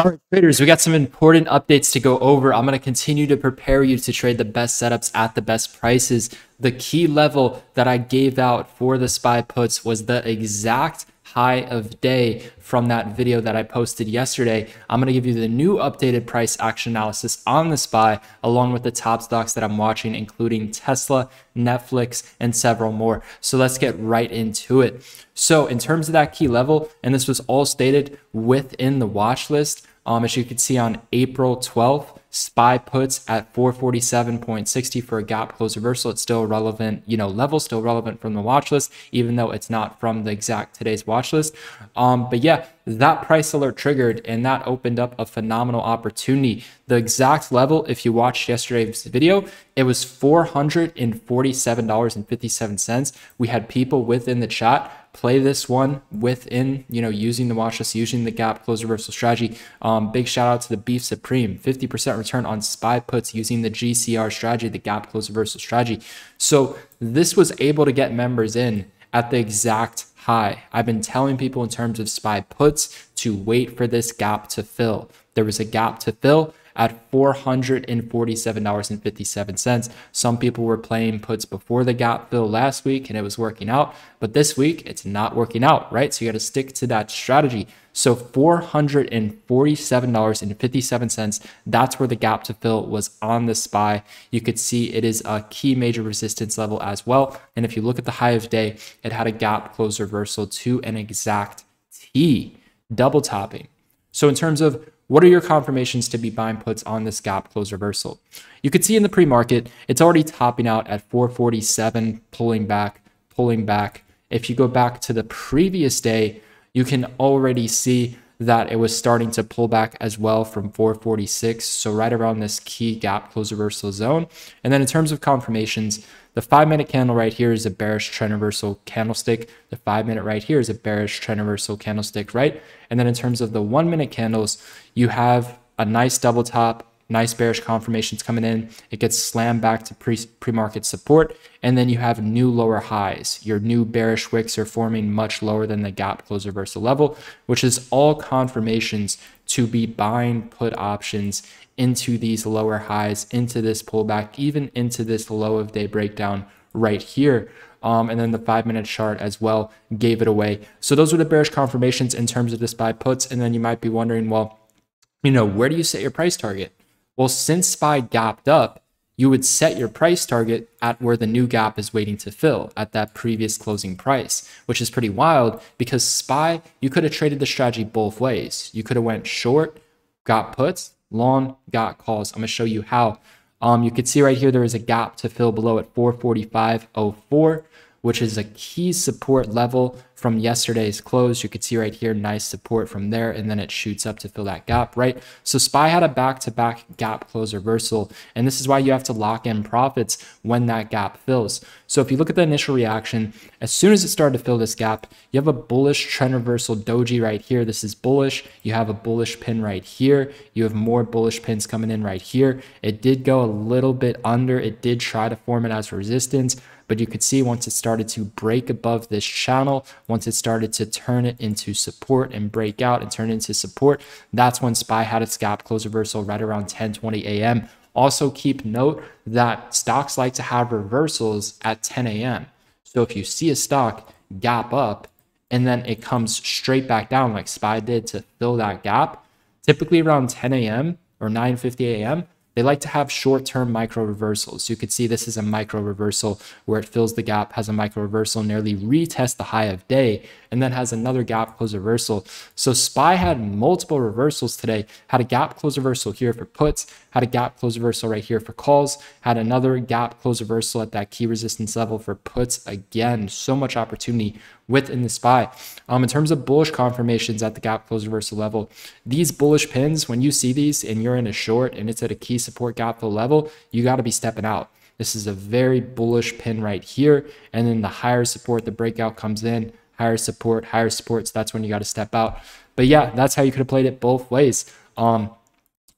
All right, traders, we got some important updates to go over. I'm going to continue to prepare you to trade the best setups at the best prices. The key level that I gave out for the SPY puts was the exact high of day from that video that I posted yesterday. I'm going to give you the new updated price action analysis on the SPY, along with the top stocks that I'm watching, including Tesla, Netflix, and several more. So let's get right into it. So in terms of that key level, and this was all stated within the watch list, um, as you can see on April 12th, SPY puts at 447.60 for a gap close reversal. It's still relevant, you know, level still relevant from the watch list, even though it's not from the exact today's watch list. Um, but yeah, that price alert triggered and that opened up a phenomenal opportunity. The exact level, if you watched yesterday's video, it was $447.57. We had people within the chat play this one within, you know, using the watch list, using the gap close reversal strategy. Um, big shout out to the Beef Supreme, 50% return on SPY puts using the GCR strategy, the gap close reversal strategy. So this was able to get members in at the exact high. I've been telling people in terms of SPY puts to wait for this gap to fill. There was a gap to fill at $447.57. Some people were playing puts before the gap fill last week and it was working out, but this week it's not working out, right? So you got to stick to that strategy. So $447.57, that's where the gap to fill was on the SPY. You could see it is a key major resistance level as well. And if you look at the high of day, it had a gap close reversal to an exact T, double topping. So in terms of what are your confirmations to be buying puts on this gap close reversal? You could see in the pre-market, it's already topping out at 447, pulling back, pulling back. If you go back to the previous day, you can already see that it was starting to pull back as well from 446. So right around this key gap close reversal zone. And then in terms of confirmations, the five minute candle right here is a bearish trend reversal candlestick. The five minute right here is a bearish trend reversal candlestick, right? And then in terms of the one minute candles, you have a nice double top, nice bearish confirmations coming in. It gets slammed back to pre, pre-market support. And then you have new lower highs. Your new bearish wicks are forming much lower than the gap close reversal level, which is all confirmations to be buying put options into these lower highs, into this pullback, even into this low of day breakdown right here. Um, and then the five minute chart as well gave it away. So those were the bearish confirmations in terms of this buy puts. And then you might be wondering, well, you know, where do you set your price target? Well, since SPY gapped up, you would set your price target at where the new gap is waiting to fill at that previous closing price, which is pretty wild because SPY, you could have traded the strategy both ways. You could have went short, got puts, long got calls. I'm to show you how. Um, you can see right here, there is a gap to fill below at 445.04, which is a key support level from yesterday's close. You could see right here, nice support from there, and then it shoots up to fill that gap, right? So SPY had a back-to-back -back gap close reversal, and this is why you have to lock in profits when that gap fills. So if you look at the initial reaction, as soon as it started to fill this gap, you have a bullish trend reversal doji right here. This is bullish. You have a bullish pin right here. You have more bullish pins coming in right here. It did go a little bit under. It did try to form it as resistance, but you could see once it started to break above this channel, once it started to turn it into support and break out and turn it into support, that's when SPY had its gap close reversal right around 10:20 a.m. Also keep note that stocks like to have reversals at 10 a.m. So if you see a stock gap up and then it comes straight back down like SPY did to fill that gap, typically around 10 a.m. or 9:50 a.m., they like to have short-term micro reversals. You could see this is a micro reversal where it fills the gap, has a micro reversal, nearly retest the high of day, and then has another gap close reversal. So SPY had multiple reversals today, had a gap close reversal here for puts, had a gap close reversal right here for calls, had another gap close reversal at that key resistance level for puts. Again, so much opportunity within the SPY. Um, in terms of bullish confirmations at the gap close reversal level, these bullish pins, when you see these and you're in a short and it's at a key support gap fill level, you got to be stepping out. This is a very bullish pin right here. And then the higher support, the breakout comes in, higher support, higher supports. That's when you got to step out. But yeah, that's how you could have played it both ways. Um,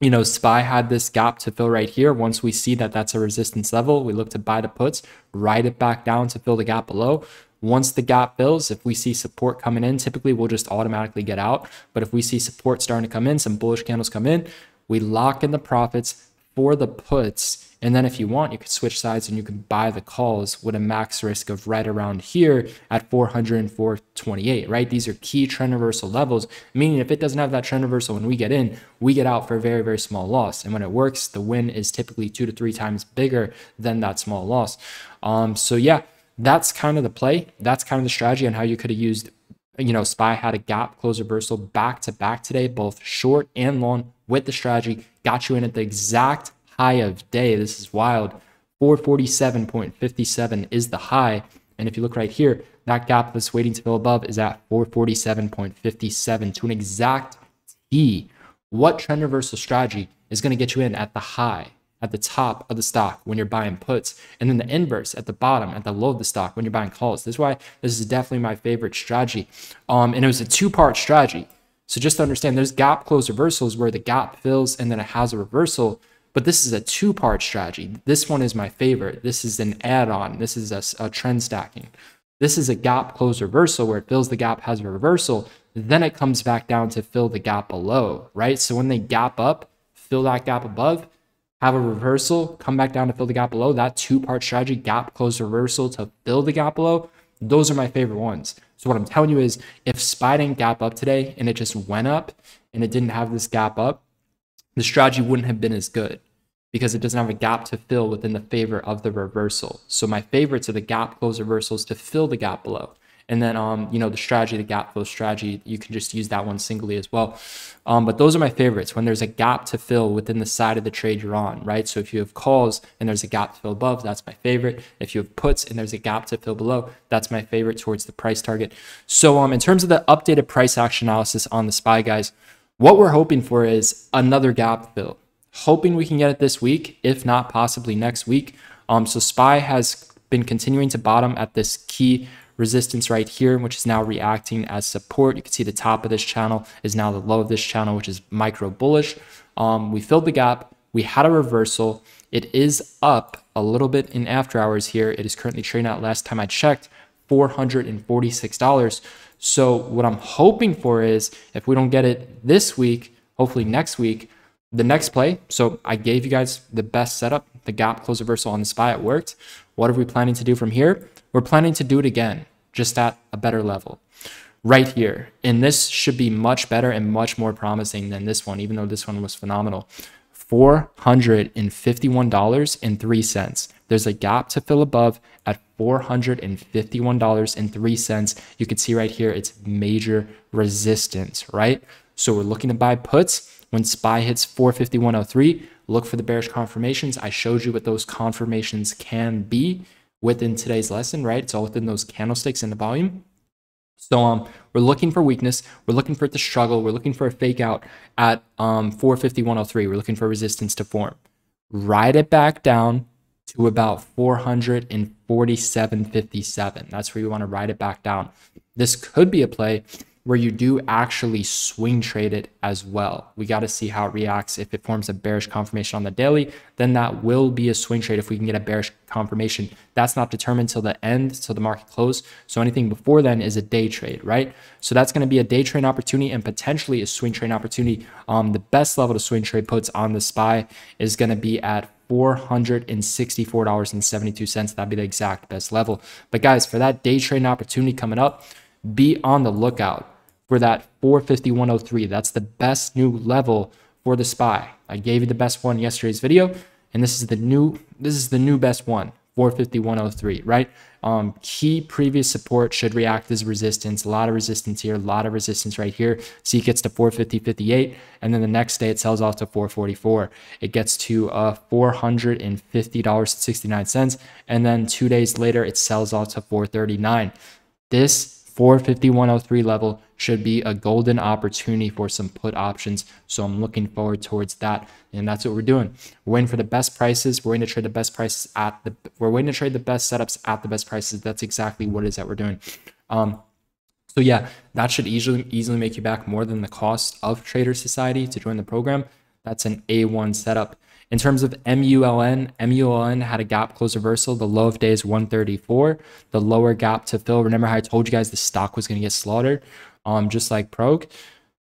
you know, SPY had this gap to fill right here. Once we see that that's a resistance level, we look to buy the puts, ride it back down to fill the gap below. Once the gap fills, if we see support coming in, typically we'll just automatically get out. But if we see support starting to come in, some bullish candles come in, we lock in the profits for the puts. And then if you want, you could switch sides and you can buy the calls with a max risk of right around here at 404.28, right? These are key trend reversal levels, meaning if it doesn't have that trend reversal when we get in, we get out for a very, very small loss. And when it works, the win is typically two to three times bigger than that small loss. Um, so yeah, that's kind of the play. That's kind of the strategy on how you could have used you know, SPY had a gap close reversal back to back today, both short and long with the strategy. Got you in at the exact high of day. This is wild. 447.57 is the high. And if you look right here, that gap that's waiting to fill above is at 447.57 to an exact T. What trend reversal strategy is going to get you in at the high? At the top of the stock when you're buying puts, and then the inverse at the bottom, at the low of the stock when you're buying calls. This is why this is definitely my favorite strategy. Um, and it was a two-part strategy. So just to understand, there's gap close reversals where the gap fills and then it has a reversal. But this is a two-part strategy. This one is my favorite. This is an add-on. This is a, a trend stacking. This is a gap close reversal where it fills the gap, has a reversal. Then it comes back down to fill the gap below, right? So when they gap up, fill that gap above, have a reversal, come back down to fill the gap below. That two part strategy, gap close reversal to fill the gap below, those are my favorite ones. So what I'm telling you is if SPY didn't gap up today and it just went up and it didn't have this gap up, the strategy wouldn't have been as good because it doesn't have a gap to fill within the favor of the reversal. So my favorites are the gap close reversals to fill the gap below. And then, um, you know, the strategy, the gap fill strategy, you can just use that one singly as well. Um, but those are my favorites when there's a gap to fill within the side of the trade you're on, right? So if you have calls and there's a gap to fill above, that's my favorite. If you have puts and there's a gap to fill below, that's my favorite towards the price target. So um, in terms of the updated price action analysis on the SPY guys, what we're hoping for is another gap fill. Hoping we can get it this week, if not possibly next week. Um, so SPY has been continuing to bottom at this key resistance right here, which is now reacting as support. You can see the top of this channel is now the low of this channel, which is micro bullish. Um, we filled the gap. We had a reversal. It is up a little bit in after hours here. It is currently trading out last time I checked, $446. So what I'm hoping for is if we don't get it this week, hopefully next week, the next play. So I gave you guys the best setup, the gap close reversal on the SPY. It worked. What are we planning to do from here? We're planning to do it again, just at a better level right here. And this should be much better and much more promising than this one, even though this one was phenomenal. $451.03. There's a gap to fill above at $451.03. You can see right here, it's major resistance, right? So we're looking to buy puts. When SPY hits 451.03, look for the bearish confirmations. I showed you what those confirmations can be within today's lesson, right? It's all within those candlesticks and the volume. So um, we're looking for weakness. We're looking for it to struggle. We're looking for a fake out at um 451.03. We're looking for resistance to form. Ride it back down to about 447.57. That's where you want to ride it back down. This could be a play where you do actually swing trade it as well. We got to see how it reacts. If it forms a bearish confirmation on the daily, then that will be a swing trade if we can get a bearish confirmation. That's not determined till the end, till the market close. So anything before then is a day trade, right? So that's going to be a day trade opportunity and potentially a swing trade opportunity. Um, the best level to swing trade puts on the SPY is going to be at $464.72. That'd be the exact best level. But guys, for that day trading opportunity coming up, be on the lookout for that 45103. That's the best new level for the SPY. I gave you the best one yesterday's video, and this is the new this is the new best one, 45103, right? Um, key previous support should react as resistance. A lot of resistance here, a lot of resistance right here. See, it gets to 450.58, and then the next day it sells off to 444. It gets to uh, $450.69, and then two days later it sells off to 439. This 451.03 level should be a golden opportunity for some put options. So I'm looking forward towards that. And that's what we're doing. We're waiting for the best prices. We're waiting to trade the best prices at the, we're waiting to trade the best setups at the best prices. That's exactly what it is that we're doing. Um, so yeah, that should easily, easily make you back more than the cost of Trader Society to join the program. That's an A1 setup. In terms of MULN, MULN had a gap close reversal. The low of day is 134. The lower gap to fill. Remember how I told you guys the stock was going to get slaughtered, um, just like Prog.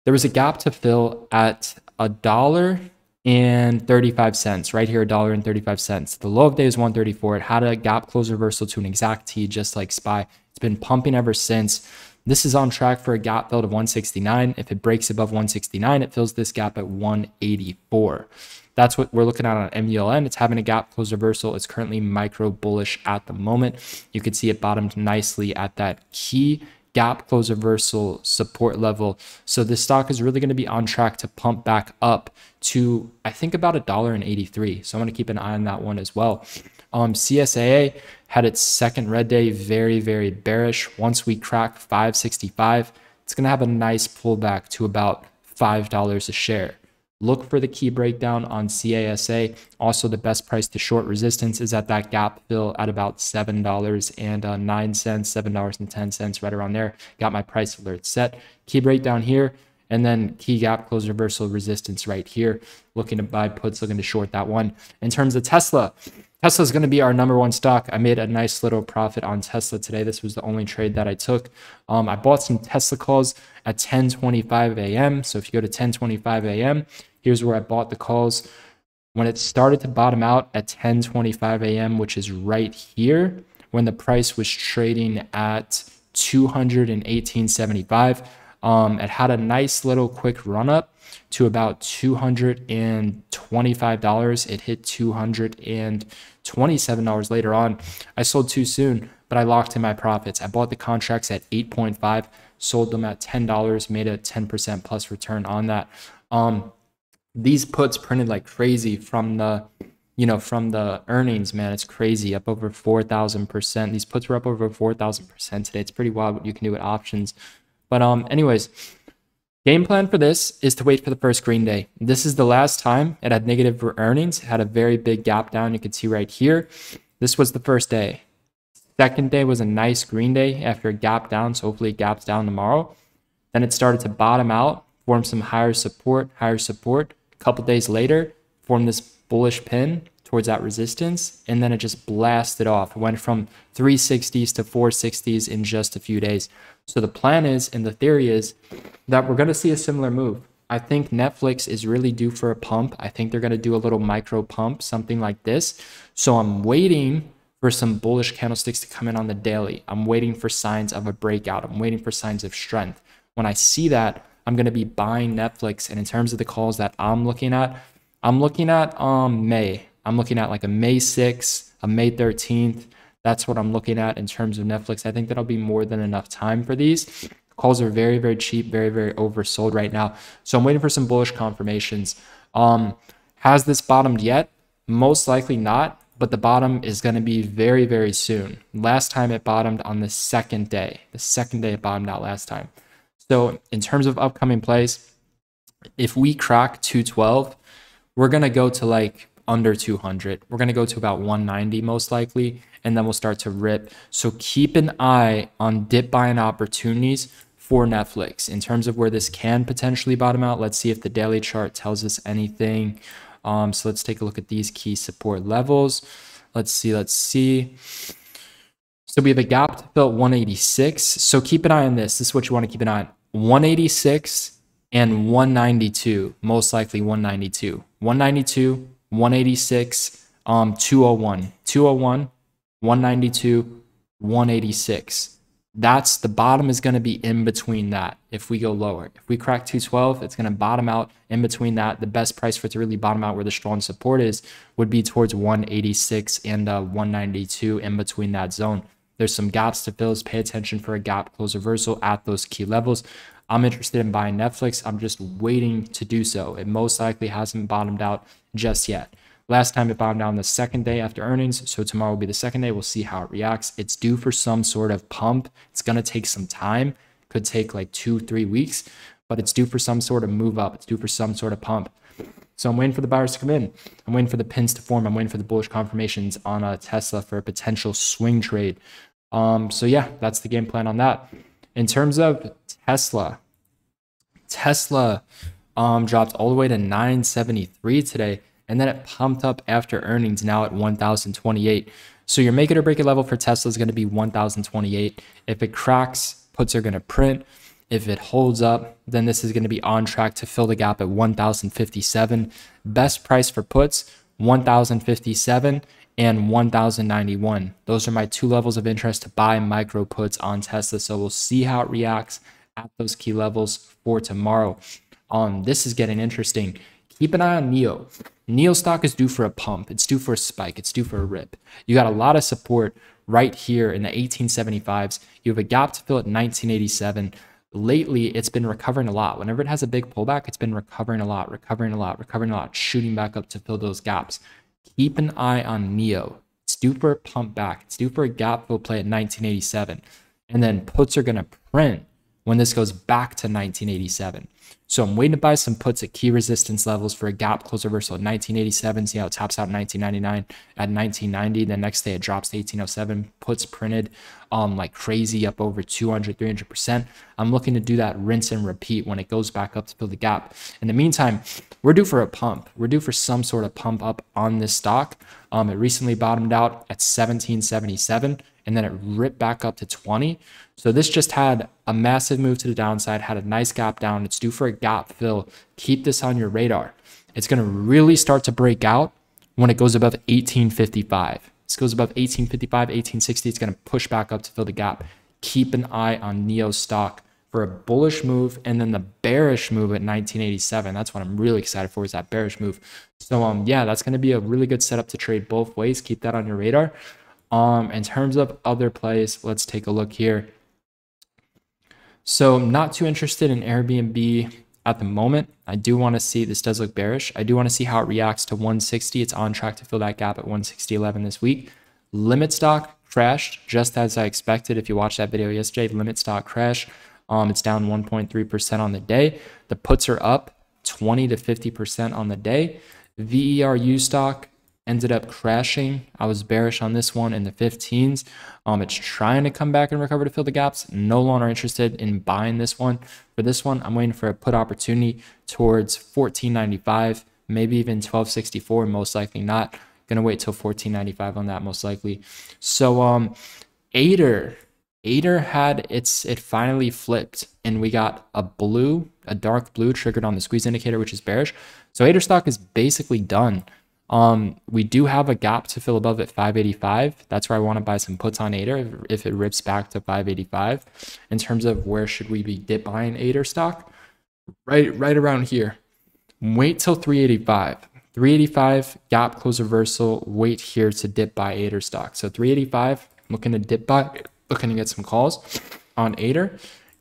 There was a gap to fill at a dollar and 35 cents right here a dollar and 35 cents the low of day is 134 it had a gap close reversal to an exact t just like spy it's been pumping ever since this is on track for a gap build of 169 if it breaks above 169 it fills this gap at 184 that's what we're looking at on MULN. It's having a gap close reversal. It's currently micro bullish at the moment. You can see it bottomed nicely at that key gap close reversal support level. So this stock is really going to be on track to pump back up to I think about a dollar and 83. So I'm going to keep an eye on that one as well. Um, CSAA had its second red day, very very bearish. Once we crack 565, it's going to have a nice pullback to about five dollars a share. Look for the key breakdown on CASA. Also, the best price to short resistance is at that gap fill at about $7.09, $7.10, right around there. Got my price alert set. Key breakdown here, and then key gap close reversal resistance right here. Looking to buy puts, looking to short that one. In terms of Tesla, Tesla is going to be our number one stock. I made a nice little profit on Tesla today. This was the only trade that I took. Um, I bought some Tesla calls at 10:25 a.m. So if you go to 10:25 a.m., here's where I bought the calls. When it started to bottom out at 10:25 a.m., which is right here, when the price was trading at 218.75, um, it had a nice little quick run up to about $225. It hit $227 later on. I sold too soon, but I locked in my profits. I bought the contracts at 8.5, sold them at $10, made a 10% plus return on that. Um, these puts printed like crazy from the you know from the earnings man it's crazy up over 4000% these puts were up over 4000% today it's pretty wild what you can do with options but um anyways Game plan for this is to wait for the first green day. This is the last time it had negative earnings. It had a very big gap down. You can see right here. This was the first day. Second day was a nice green day after a gap down. So hopefully it gaps down tomorrow. Then it started to bottom out, form some higher support, higher support. A couple days later, formed this bullish pin towards that resistance, and then it just blasted off. It went from 360s to 460s in just a few days. So the plan is, and the theory is, that we're going to see a similar move. I think Netflix is really due for a pump. I think they're going to do a little micro pump, something like this. So I'm waiting for some bullish candlesticks to come in on the daily. I'm waiting for signs of a breakout. I'm waiting for signs of strength. When I see that, I'm going to be buying Netflix. And in terms of the calls that I'm looking at, I'm looking at um May. I'm looking at like a May 6th, a May 13th. That's what I'm looking at in terms of Netflix. I think that'll be more than enough time for these. Calls are very, very cheap, very, very oversold right now. So I'm waiting for some bullish confirmations. Um, has this bottomed yet? Most likely not, but the bottom is going to be very, very soon. Last time it bottomed on the second day. The second day it bottomed out last time. So in terms of upcoming plays, if we crack 212, we're going to go to like under 200. We're going to go to about 190 most likely, and then we'll start to rip. So keep an eye on dip buying opportunities for Netflix in terms of where this can potentially bottom out. Let's see if the daily chart tells us anything. Um, so let's take a look at these key support levels. Let's see, let's see. So we have a gap to fill at 186. So keep an eye on this. This is what you want to keep an eye on. 186 and 192, most likely 192. 192, 186, um, 201, 201, 192, 186. That's the bottom is going to be in between that if we go lower. If we crack 212, it's going to bottom out in between that. The best price for it to really bottom out where the strong support is would be towards 186 and uh, 192 in between that zone. There's some gaps to fill. So Pay attention for a gap close reversal at those key levels. I'm interested in buying Netflix. I'm just waiting to do so. It most likely hasn't bottomed out just yet. Last time it bottomed out on the second day after earnings, so tomorrow will be the second day. We'll see how it reacts. It's due for some sort of pump. It's going to take some time. Could take like two, three weeks, but it's due for some sort of move up. It's due for some sort of pump. So I'm waiting for the buyers to come in. I'm waiting for the pins to form. I'm waiting for the bullish confirmations on a Tesla for a potential swing trade. Um, so yeah, that's the game plan on that. In terms of Tesla, Tesla, um, dropped all the way to 973 today, and then it pumped up after earnings now at 1028. So your make it or break it level for Tesla is going to be 1028. If it cracks, puts are going to print. If it holds up, then this is going to be on track to fill the gap at 1057. Best price for puts, 1057 and 1091. Those are my two levels of interest to buy micro puts on Tesla. So we'll see how it reacts at those key levels for tomorrow. Um, this is getting interesting. Keep an eye on NIO. NIO stock is due for a pump. It's due for a spike. It's due for a rip. You got a lot of support right here in the 1875s. You have a gap to fill at 1987 lately it's been recovering a lot. Whenever it has a big pullback, it's been recovering a lot, recovering a lot, recovering a lot, shooting back up to fill those gaps. Keep an eye on NIO. It's due for a pump back. It's due for a gap fill play at 1987. And then puts are going to print when this goes back to 1987. So I'm waiting to buy some puts at key resistance levels for a gap close reversal at 1987. See how it taps out 1999 at 1990. The next day it drops to 1807. Puts printed um like crazy up over 200, 300%. I'm looking to do that rinse and repeat when it goes back up to fill the gap. In the meantime, we're due for a pump. We're due for some sort of pump up on this stock. Um, it recently bottomed out at 1777 and then it ripped back up to 20. So this just had a massive move to the downside, had a nice gap down. It's due for a gap fill. Keep this on your radar. It's going to really start to break out when it goes above 1855. This goes above 1855, 1860. It's going to push back up to fill the gap. Keep an eye on NIO stock for a bullish move and then the bearish move at 1987. That's what I'm really excited for is that bearish move. So um yeah, that's going to be a really good setup to trade both ways. Keep that on your radar. Um, in terms of other plays, let's take a look here. So I'm not too interested in Airbnb at the moment. I do want to see, this does look bearish. I do want to see how it reacts to 160. It's on track to fill that gap at 160.11 this week. Limit stock crashed just as I expected. If you watched that video yesterday, limit stock crash. Um, it's down 1.3% on the day. The puts are up 20 to 50% on the day. VERU stock ended up crashing. I was bearish on this one in the 15s. Um, it's trying to come back and recover to fill the gaps. No longer interested in buying this one. For this one, I'm waiting for a put opportunity towards 14.95, maybe even 12.64. Most likely not. Gonna wait till 14.95 on that, most likely. So, um, ATER, ATER had its it finally flipped, and we got a blue, a dark blue triggered on the squeeze indicator, which is bearish. So ATER stock is basically done. Um, we do have a gap to fill above at 585. That's where I want to buy some puts on ATER if it rips back to 585. In terms of where should we be dip buying ATER stock, right right around here. Wait till 385. 385 gap close reversal. Wait here to dip buy ATER stock. So 385, looking to dip buy, looking to get some calls on ATER.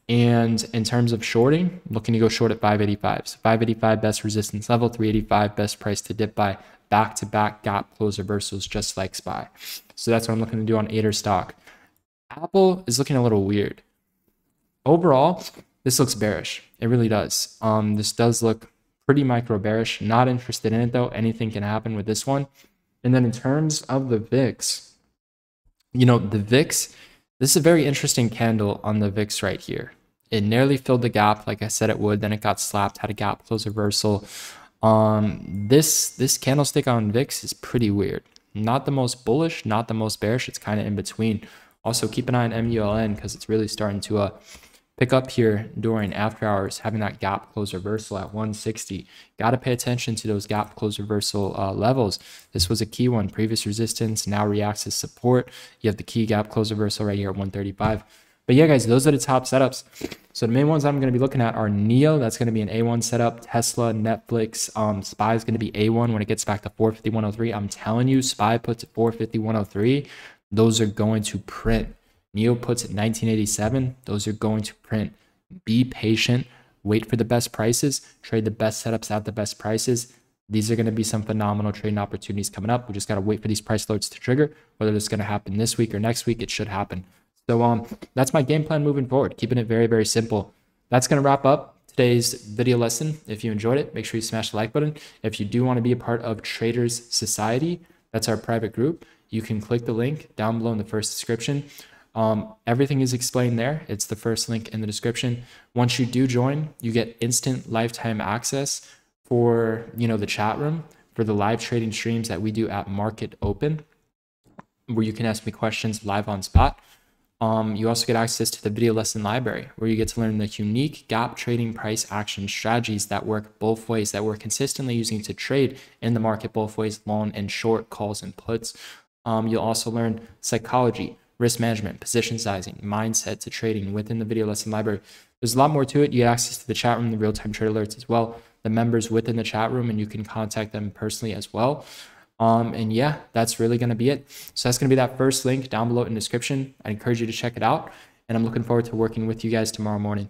And in terms of shorting, looking to go short at 585. So 585 best resistance level, 385 best price to dip by back to back gap close reversals, just like SPY. So that's what I'm looking to do on ATER stock. Apple is looking a little weird. Overall, this looks bearish. It really does. Um, this does look pretty micro bearish. Not interested in it though. Anything can happen with this one. And then in terms of the VIX, you know, the VIX, this is a very interesting candle on the VIX right here. It nearly filled the gap like I said it would. Then it got slapped, had a gap close reversal. Um, this this candlestick on VIX is pretty weird. Not the most bullish, not the most bearish. It's kind of in between. Also, keep an eye on MULN because it's really starting to uh, pick up here during after hours, having that gap close reversal at 160. Got to pay attention to those gap close reversal uh, levels. This was a key one. Previous resistance now reacts as support. You have the key gap close reversal right here at 135. But yeah, guys, those are the top setups. So the main ones I'm going to be looking at are NIO. That's going to be an A1 setup. Tesla, Netflix, um, SPY is going to be A1 when it gets back to 450, I'm telling you, SPY puts at 450, Those are going to print. NIO puts at 1987. Those are going to print. Be patient. Wait for the best prices. Trade the best setups at the best prices. These are going to be some phenomenal trading opportunities coming up. We just got to wait for these price loads to trigger. Whether it's going to happen this week or next week, it should happen. So um, that's my game plan moving forward, keeping it very, very simple. That's going to wrap up today's video lesson. If you enjoyed it, make sure you smash the like button. If you do want to be a part of Traders Society, that's our private group, you can click the link down below in the first description. Um, everything is explained there. It's the first link in the description. Once you do join, you get instant lifetime access for you know the chat room for the live trading streams that we do at Market Open, where you can ask me questions live on spot. Um, you also get access to the video lesson library where you get to learn the unique gap trading price action strategies that work both ways that we're consistently using to trade in the market both ways, long and short calls and puts. Um, you'll also learn psychology, risk management, position sizing, mindset to trading within the video lesson library. There's a lot more to it. You get access to the chat room, the real-time trade alerts as well, the members within the chat room, and you can contact them personally as well. Um, and yeah, that's really going to be it. So that's going to be that first link down below in the description. I encourage you to check it out. And I'm looking forward to working with you guys tomorrow morning.